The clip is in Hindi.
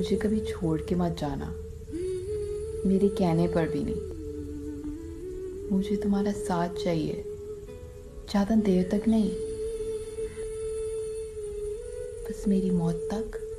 मुझे कभी छोड़ के मत जाना। मेरे कहने पर भी नहीं। मुझे तुम्हारा साथ चाहिए। ज़्यादा देर तक नहीं। बस मेरी मौत तक।